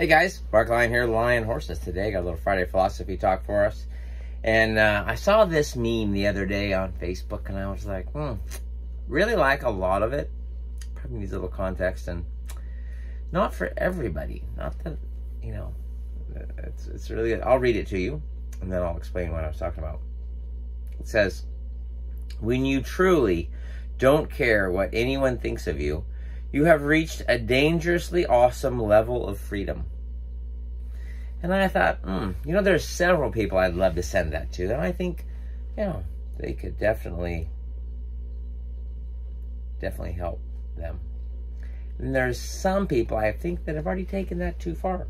Hey guys, Mark Lyon here, Lyon Horses. Today got a little Friday philosophy talk for us. And uh, I saw this meme the other day on Facebook and I was like, hmm, really like a lot of it. Probably needs a little context and not for everybody. Not that, you know, it's, it's really good. I'll read it to you and then I'll explain what I was talking about. It says, when you truly don't care what anyone thinks of you, you have reached a dangerously awesome level of freedom. And I thought, hmm, you know, there's several people I'd love to send that to. And I think, you know, they could definitely, definitely help them. And there's some people I think that have already taken that too far.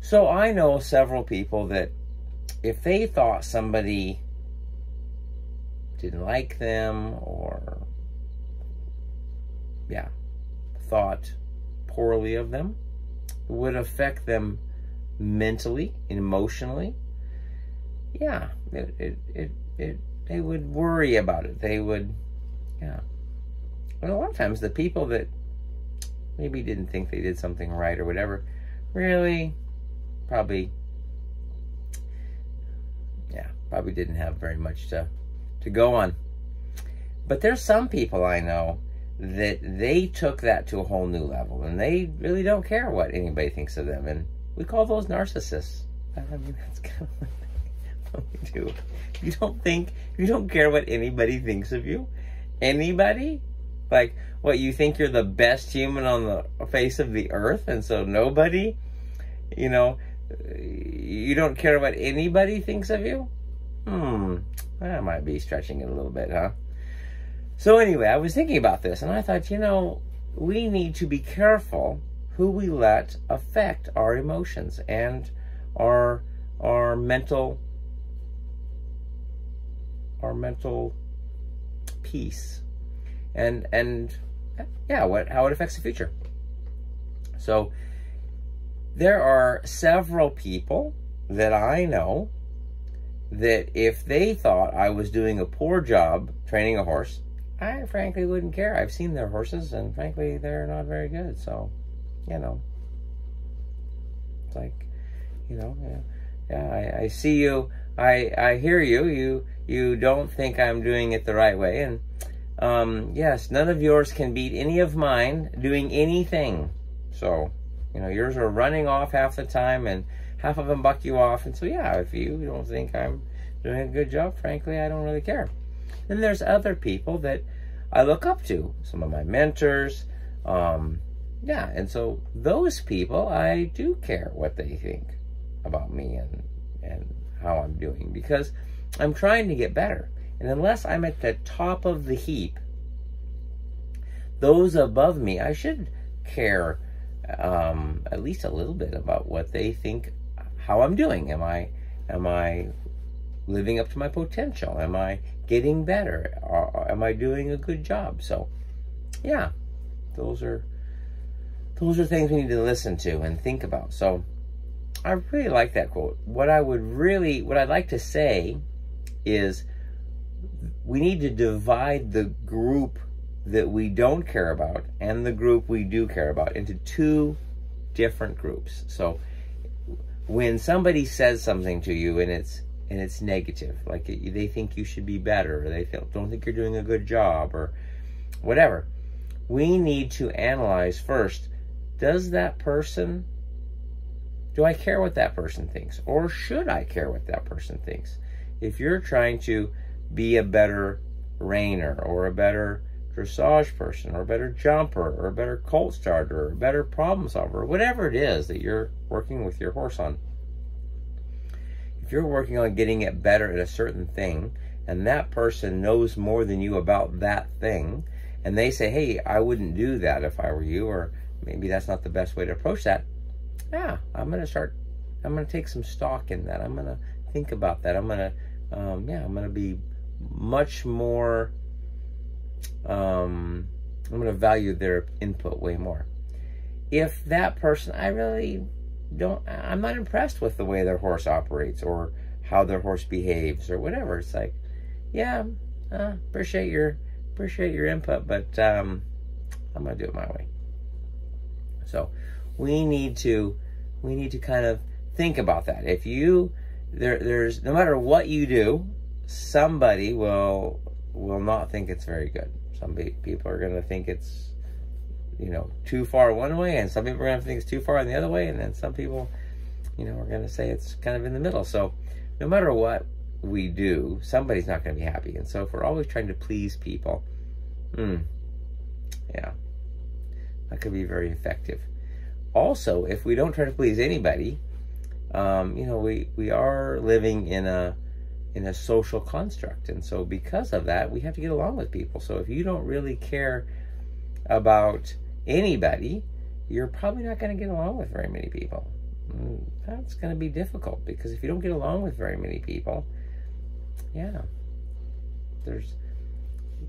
So I know several people that if they thought somebody didn't like them or yeah, thought poorly of them would affect them mentally emotionally. Yeah, it, it, it, it, they would worry about it. They would, yeah. And a lot of times the people that maybe didn't think they did something right or whatever, really probably, yeah, probably didn't have very much to, to go on. But there's some people I know that they took that to a whole new level and they really don't care what anybody thinks of them. And we call those narcissists. I mean, that's kind of what we do. You don't think, you don't care what anybody thinks of you. Anybody? Like, what, you think you're the best human on the face of the earth and so nobody, you know, you don't care what anybody thinks of you? Hmm, that might be stretching it a little bit, huh? So anyway, I was thinking about this, and I thought, you know, we need to be careful who we let affect our emotions and our our mental our mental peace. And and yeah what how it affects the future. So there are several people that I know that if they thought I was doing a poor job training a horse I frankly wouldn't care. I've seen their horses, and frankly, they're not very good. So, you know, it's like, you know, yeah, yeah I, I see you. I I hear you. You you don't think I'm doing it the right way, and um, yes, none of yours can beat any of mine doing anything. So, you know, yours are running off half the time, and half of them buck you off. And so, yeah, if you don't think I'm doing a good job, frankly, I don't really care. Then there's other people that I look up to, some of my mentors. Um, yeah, and so those people, I do care what they think about me and, and how I'm doing because I'm trying to get better. And unless I'm at the top of the heap, those above me, I should care um, at least a little bit about what they think, how I'm doing. Am I, am I living up to my potential? Am I getting better? Or, am I doing a good job? So, yeah, those are those are things we need to listen to and think about. So, I really like that quote. What I would really, what I'd like to say is we need to divide the group that we don't care about and the group we do care about into two different groups. So when somebody says something to you and it's and it's negative. Like they think you should be better, or they feel, don't think you're doing a good job, or whatever. We need to analyze first does that person, do I care what that person thinks? Or should I care what that person thinks? If you're trying to be a better reiner, or a better dressage person, or a better jumper, or a better colt starter, or a better problem solver, whatever it is that you're working with your horse on, if you're working on getting it better at a certain thing, and that person knows more than you about that thing, and they say, hey, I wouldn't do that if I were you, or maybe that's not the best way to approach that, yeah, I'm going to start, I'm going to take some stock in that. I'm going to think about that. I'm going to, um, yeah, I'm going to be much more, um, I'm going to value their input way more. If that person, I really don't I'm not impressed with the way their horse operates or how their horse behaves or whatever. It's like, yeah, uh, appreciate your appreciate your input, but um, I'm gonna do it my way. So, we need to we need to kind of think about that. If you there there's no matter what you do, somebody will will not think it's very good. Some people are to think it's you know too far one way, and some people are going to think it's too far in the other way, and then some people you know are going to say it's kind of in the middle. So no matter what we do, somebody's not going to be happy. And so if we're always trying to please people, hmm, yeah, that could be very effective. Also, if we don't try to please anybody, um, you know, we, we are living in a in a social construct, and so because of that, we have to get along with people. So if you don't really care about anybody, you're probably not going to get along with very many people. Mm, that's going to be difficult because if you don't get along with very many people, yeah, there's,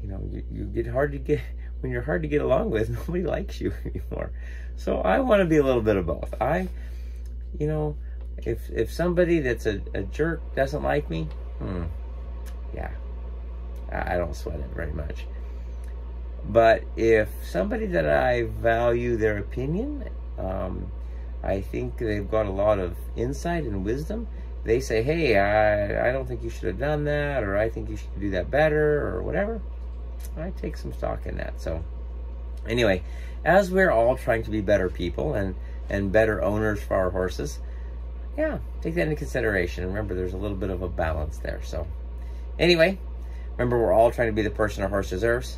you know, you, you get hard to get when you're hard to get along with. Nobody likes you anymore. So I want to be a little bit of both. I, you know, if if somebody that's a, a jerk doesn't like me, hmm, yeah, I, I don't sweat it very much. But if somebody that I value their opinion, um, I think they've got a lot of insight and wisdom. They say, hey, I, I don't think you should have done that, or I think you should do that better, or whatever. I take some stock in that. So, anyway, as we're all trying to be better people and, and better owners for our horses, yeah, take that into consideration. Remember, there's a little bit of a balance there. So, anyway, remember, we're all trying to be the person our horse deserves.